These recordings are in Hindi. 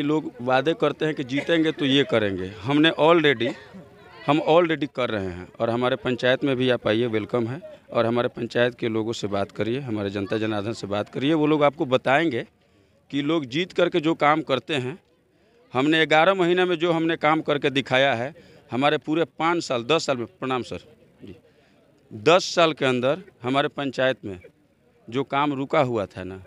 ये लोग वादे करते हैं कि जीतेंगे तो ये करेंगे। हमने ऑलरेडी हम ऑलरेडी कर रहे हैं और हमारे पंचायत में भी आप आइए वेलकम है। और हमारे पंचायत के लोगों से बात करिए, हमारे जनता जनार्दन से बात करिए। वो लोग आपको बताएँगे कि लोग जीत करके जो काम करते हैं, हमने ग्यारह महीने में जो हमने काम करके दिखाया है, हमारे पूरे पाँच साल, दस साल में, प्रणाम सर जी, दस साल के अंदर हमारे पंचायत में जो काम रुका हुआ था ना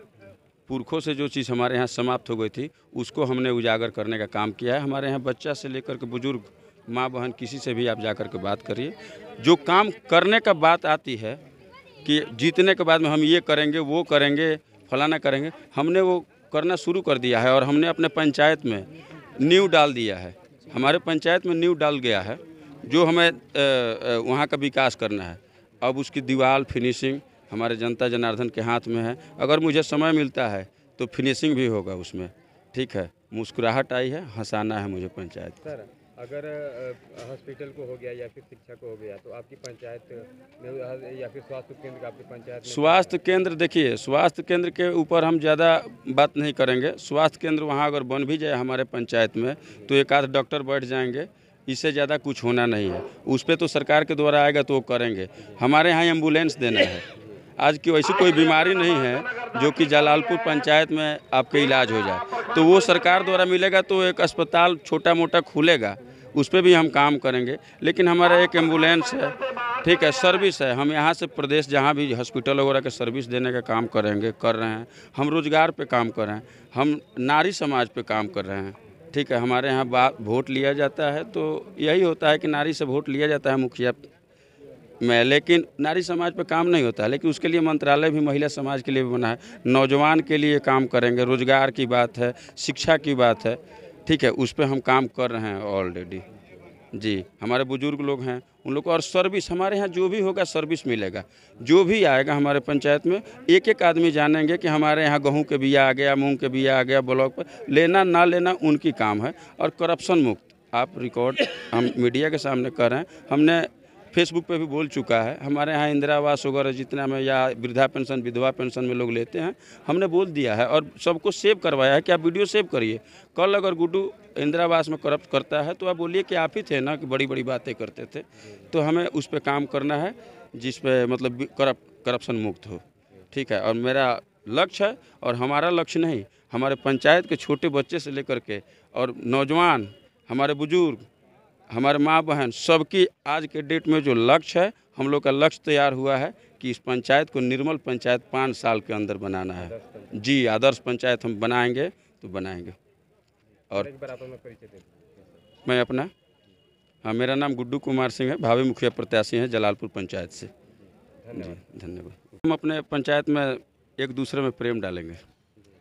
पुरखों से जो चीज़ हमारे यहाँ समाप्त हो गई थी, उसको हमने उजागर करने का काम किया है। हमारे यहाँ बच्चा से लेकर के बुज़ुर्ग, माँ बहन, किसी से भी आप जा कर के बात करिए। जो काम करने का बात आती है कि जीतने के बाद में हम ये करेंगे, वो करेंगे, फलाना करेंगे, हमने वो करना शुरू कर दिया है और हमने अपने पंचायत में न्यू डाल दिया है। हमारे पंचायत में न्यू डाल गया है, जो हमें वहाँ का विकास करना है। अब उसकी दीवार, फिनिशिंग हमारे जनता जनार्दन के हाथ में है। अगर मुझे समय मिलता है तो फिनिशिंग भी होगा उसमें। ठीक है? मुस्कुराहट आई है हंसाना है मुझे पंचायत सर अगर हॉस्पिटल को हो गया या फिर शिक्षा को हो गया तो आपकी पंचायत में या फिर स्वास्थ्य केंद्र का आपकी पंचायत स्वास्थ्य केंद्र देखिए स्वास्थ्य केंद्र के ऊपर हम ज़्यादा बात नहीं करेंगे। स्वास्थ्य केंद्र वहाँ अगर बन भी जाए हमारे पंचायत में तो एक आध डॉक्टर बैठ जाएँगे। इससे ज़्यादा कुछ होना नहीं है। उस पर तो सरकार के द्वारा आएगा तो वो करेंगे। हमारे यहाँ एंबुलेंस देना है। आज की वैसी कोई बीमारी नहीं है, जो कि जलालपुर पंचायत में आपके इलाज हो जाए। तो वो सरकार द्वारा मिलेगा तो एक अस्पताल छोटा मोटा खुलेगा, उस पर भी हम काम करेंगे। लेकिन हमारा एक एंबुलेंस है, ठीक है, सर्विस है। हम यहाँ से प्रदेश जहाँ भी हॉस्पिटल वगैरह के सर्विस देने का काम करेंगे, कर रहे हैं। हम रोज़गार पे काम कर रहे हैं। हम नारी समाज पे काम कर रहे हैं, ठीक है। हमारे यहाँ बात वोट लिया जाता है तो यही होता है कि नारी से वोट लिया जाता है, मुखिया में, लेकिन नारी समाज पर काम नहीं होता लेकिन उसके लिए मंत्रालय भी, महिला समाज के लिए भी बना है। नौजवान के लिए काम करेंगे, रोज़गार की बात है, शिक्षा की बात है, ठीक है, उस पर हम काम कर रहे हैं ऑलरेडी जी, हमारे बुज़ुर्ग लोग हैं, उन लोग को और सर्विस हमारे यहाँ जो भी होगा सर्विस मिलेगा। जो भी आएगा हमारे पंचायत में एक एक आदमी जानेंगे कि हमारे यहाँ गेहूँ के बिया आ गया, मूंग के बिया आ गया, ब्लॉक पर लेना, ना लेना उनकी काम है, और करप्शन मुक्त। आप रिकॉर्ड हम मीडिया के सामने कर रहे हैं, हमने फेसबुक पे भी बोल चुका है, हमारे यहाँ इंदिरा आवास वगैरह जितना में या वृद्धा पेंशन, विधवा पेंशन में लोग लेते हैं, हमने बोल दिया है और सबको सेव करवाया है कि आप वीडियो सेव करिए। कल अगर गुड्डू इंदिरा आवास में करप्ट करता है तो आप बोलिए कि आप ही थे ना कि बड़ी बड़ी बातें करते थे। तो हमें उस पर काम करना है, जिस पे मतलब करप करप्शन मुक्त हो। ठीक है, और मेरा लक्ष्य है और हमारा लक्ष्य नहीं, हमारे पंचायत के छोटे बच्चे से लेकर के और नौजवान, हमारे बुज़ुर्ग हमारे माँ बहन सबकी आज के डेट में जो लक्ष्य है, हम लोग का लक्ष्य तैयार हुआ है कि इस पंचायत को निर्मल पंचायत पाँच साल के अंदर बनाना है। जी, आदर्श पंचायत हम बनाएँगे तो बनाएँगे। और मैं अपना हाँ मेरा नाम गुड्डू कुमार सिंह है, भावी मुखिया प्रत्याशी हैं जलालपुर पंचायत से। जी, धन्यवाद। हम अपने पंचायत में एक दूसरे में प्रेम डालेंगे।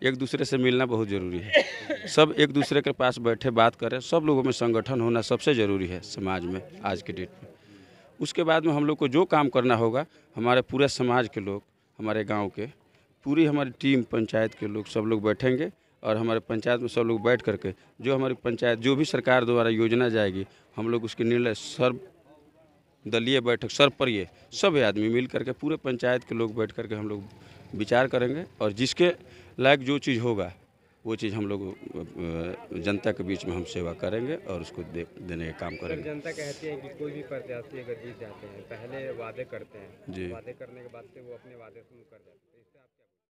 एक दूसरे से मिलना बहुत ज़रूरी है। सब एक दूसरे के पास बैठे बात करें, सब लोगों में संगठन होना सबसे ज़रूरी है समाज में आज के डेट में। उसके बाद में हम लोग को जो काम करना होगा, हमारे पूरे समाज के लोग, हमारे गाँव के, पूरी हमारी टीम, पंचायत के लोग सब लोग बैठेंगे और हमारे पंचायत में सब लोग बैठ करके जो हमारी पंचायत, जो भी सरकार द्वारा योजना जाएगी, हम लोग उसके निर्णय सर्व दलीय बैठक सर्वपरीय सब आदमी मिल करके पूरे पंचायत के लोग बैठ करके हम लोग विचार करेंगे और जिसके लायक जो चीज़ होगा वो चीज़ हम लोग जनता के बीच में हम सेवा करेंगे और उसको दे, देने का काम करेंगे। जनता कहती है कि कोई भी प्रत्याशी अगर जीत जाते हैं पहले वादे करते हैं। जी। वादे करने के बाद से वो अपने वादे से मुकर जाते हैं।